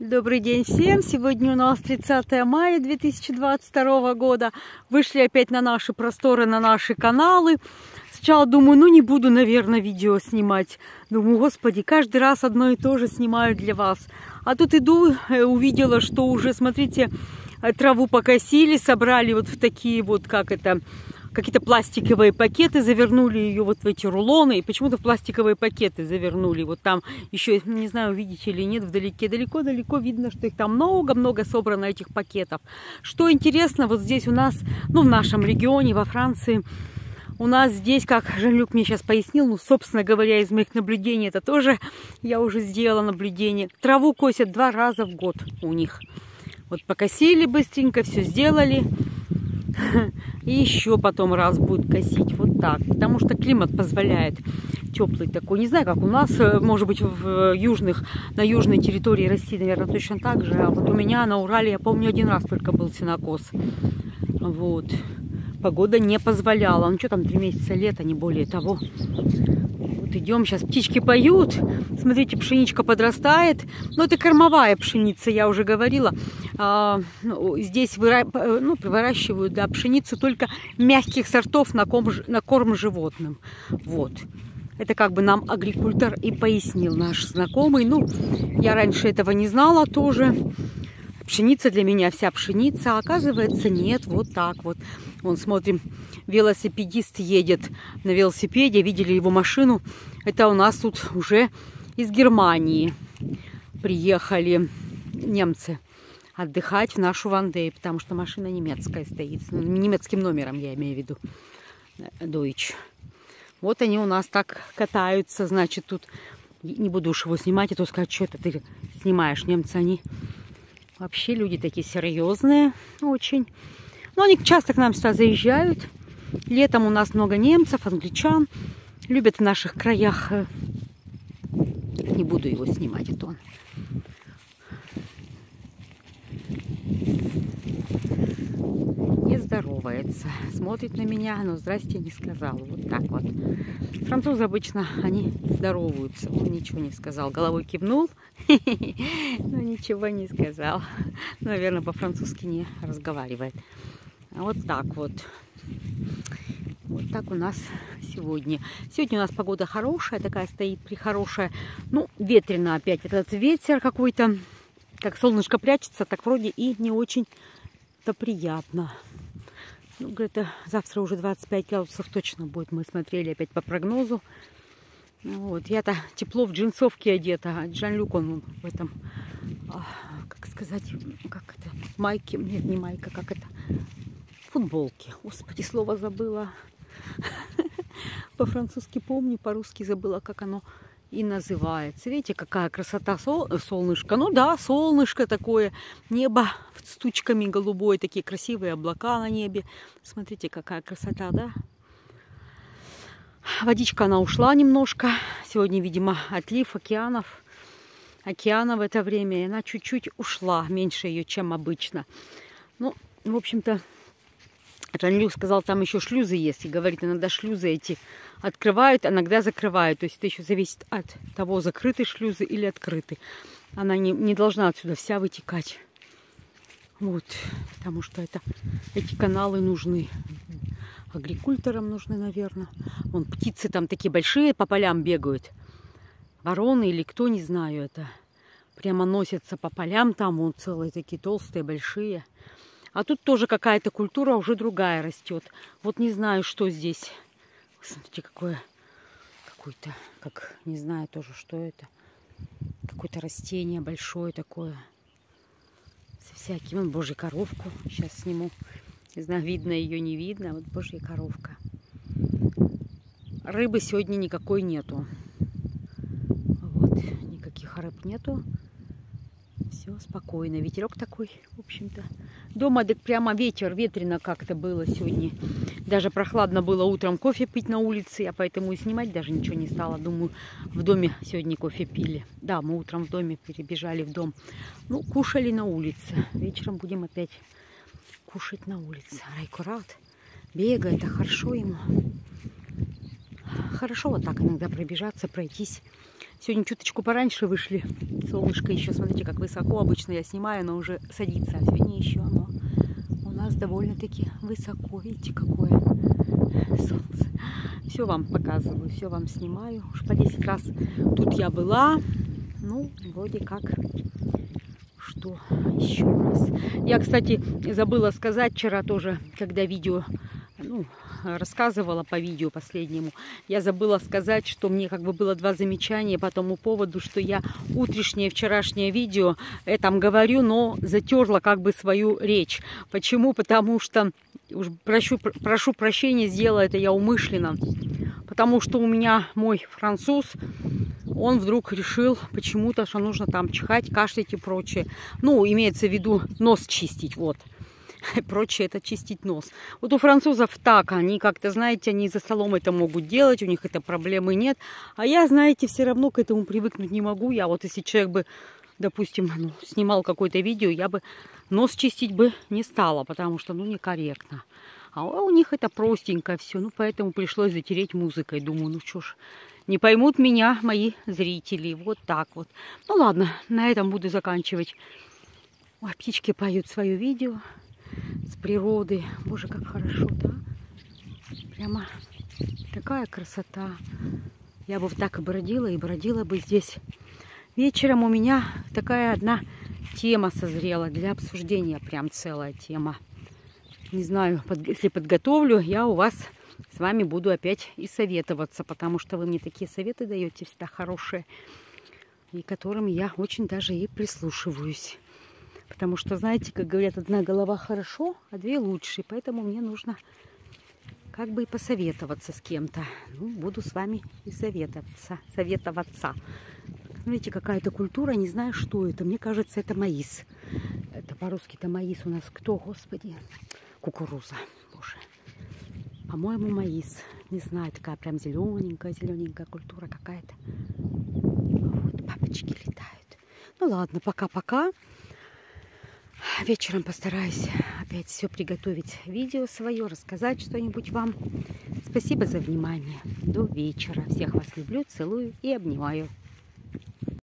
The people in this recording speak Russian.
Добрый день всем! Сегодня у нас 30 мая 2022 года. Вышли опять на наши просторы, на наши каналы. Сначала думаю, ну не буду, наверное, видео снимать. Думаю, господи, каждый раз одно и то же снимаю для вас. А тут иду, э, увидела, что уже, смотрите, э, траву покосили, собрали вот в такие вот, как это, какие-то пластиковые пакеты, завернули ее вот в эти рулоны, и почему-то в пластиковые пакеты завернули. Вот там еще, не знаю, видите или нет, вдалеке, далеко-далеко видно, что их там много-много собрано этих пакетов. Что интересно, вот здесь у нас, ну, в нашем регионе, во Франции, у нас здесь, как Жан-Люк мне сейчас пояснил, ну, собственно говоря, из моих наблюдений, это тоже я уже сделала наблюдение. Траву косят два раза в год у них. Вот покосили быстренько, все сделали. И еще потом раз будет косить. Вот так. Потому что климат позволяет теплый такой. Не знаю, как у нас, э, может быть, в южных, на южной территории России, наверное, точно так же. А вот у меня на Урале, я помню, один раз только был сенокос. Вот. Погода не позволяла. Ну, что там, три месяца лета, не более того. Вот идем, сейчас птички поют. Смотрите, пшеничка подрастает. Ну, это кормовая пшеница, я уже говорила. А, ну, здесь выра... ну, выращивают да, пшеницу только мягких сортов на корм, на корм животным. Вот. Это как бы нам агрикультор и пояснил наш знакомый. Ну, я раньше этого не знала тоже. Пшеница для меня вся пшеница, оказывается нет, вот так вот. Вон, смотрим, велосипедист едет на велосипеде, видели его машину. Это у нас тут уже из Германии приехали немцы отдыхать в нашу Вандей, потому что машина немецкая стоит, с немецким номером я имею в виду, Deutsch. Вот они у нас так катаются, значит, тут не буду уж его снимать, а то сказать, что это ты снимаешь, немцы они вообще люди такие серьезные очень. Но они часто к нам сюда заезжают. Летом у нас много немцев, англичан. Любят в наших краях. Э, не буду его снимать, это он. Не здоровается. Смотрит на меня, но здрасте не сказал. Вот так вот. Французы обычно, они здороваются. Он ничего не сказал. Головой кивнул, но ничего не сказал. Наверное, по-французски не разговаривает. Вот так вот. Вот так у нас сегодня. Сегодня у нас погода хорошая, такая стоит прихорошая. Ну, ветрено опять. Этот ветер какой-то, как солнышко прячется, так вроде и не очень-то приятно. Ну, говорит, завтра уже 25 градусов точно будет. Мы смотрели опять по прогнозу. Вот, я-то тепло в джинсовке одета, а Джан-Люк, он в этом, а, как сказать, как это, майке, нет, не майка, как это, футболке. Господи, слово забыла. По-французски помню, по-русски забыла, как оно и называется. Видите, какая красота Сол... солнышко. Ну да, солнышко такое, небо с тучками голубое, такие красивые облака на небе. Смотрите, какая красота, да? Водичка, она ушла немножко. Сегодня, видимо, отлив океанов. Океана в это время. И она чуть-чуть ушла, меньше ее, чем обычно. Ну, в общем-то, Жанлюк сказал, там еще шлюзы есть. И говорит, иногда шлюзы эти открывают, иногда закрывают. То есть это еще зависит от того, закрыты шлюзы или открыты. Она не, не должна отсюда вся вытекать. Вот, потому что это, эти каналы нужны. Агрикульторам нужны, наверное. Вон птицы там такие большие по полям бегают. Вороны или кто, не знаю это. Прямо носятся по полям там, вон целые такие толстые, большие. А тут тоже какая-то культура уже другая растет. Вот не знаю, что здесь. Смотрите, какое какое-то, как не знаю тоже, что это. Какое-то растение большое такое. Со всяким. Вон божья коровку. Сейчас сниму. Не знаю, видно ее, не видно. Вот божья коровка. Рыбы сегодня никакой нету. Вот, никаких рыб нету. Все спокойно. Ветерок такой, в общем-то. Дома так прямо ветер, ветрено как-то было сегодня. Даже прохладно было утром кофе пить на улице. Я поэтому и снимать даже ничего не стала. Думаю, в доме сегодня кофе пили. Да, мы утром в доме перебежали в дом. Ну, кушали на улице. Вечером будем опять кушать на улице. Райко рад. Бегает, а хорошо ему. Хорошо вот так иногда пробежаться, пройтись. Сегодня чуточку пораньше вышли. Солнышко еще, смотрите, как высоко. Обычно я снимаю, но уже садится. А сегодня еще оно у нас довольно-таки высоко. Видите, какое солнце. Все вам показываю, все вам снимаю. Уж по 10 раз тут я была. Ну, вроде как что еще раз. Я, кстати, забыла сказать вчера тоже, когда видео, ну, рассказывала по видео последнему, я забыла сказать, что мне как бы было два замечания по тому поводу, что я утрешнее вчерашнее видео я там говорю, но затерла как бы свою речь. Почему? Потому что, уж прошу, прошу прощения, сделала это я умышленно. Потому что у меня мой француз, он вдруг решил почему-то, что нужно там чихать, кашлять и прочее. Ну, имеется в виду нос чистить, вот. прочее это чистить нос. Вот у французов так, они как-то, знаете, они за столом это могут делать, у них этой проблемы нет. А я, знаете, все равно к этому привыкнуть не могу. Я вот если человек бы, допустим, ну, снимал какое-то видео, я бы нос чистить бы не стала, потому что, ну, некорректно. А у них это простенько все, ну, поэтому пришлось затереть музыкой. Думаю, ну, что ж, не поймут меня мои зрители. Вот так вот. Ну, ладно, на этом буду заканчивать. Ой, птички поют свое видео с природы. Боже, как хорошо, да? Прямо такая красота. Я бы так и бродила, и бродила бы здесь. Вечером у меня такая одна тема созрела для обсуждения. Прям целая тема. Не знаю, если подготовлю, я у вас с вами буду опять и советоваться, потому что вы мне такие советы даете всегда хорошие, и которым я очень даже и прислушиваюсь. Потому что, знаете, как говорят, одна голова хорошо, а две лучше. Поэтому мне нужно как бы и посоветоваться с кем-то. Ну, буду с вами и советоваться. Советоваться. Смотрите, какая-то культура, не знаю, что это. Мне кажется, это маис. Это по-русски это маис у нас кто, господи? кукуруза. Боже. По-моему, маис. Не знаю, такая прям зелененькая, зелененькая культура какая-то. Вот, бабочки летают. Ну ладно, пока-пока. Вечером постараюсь опять все приготовить, видео свое, рассказать что-нибудь вам. Спасибо за внимание. До вечера. Всех вас люблю, целую и обнимаю.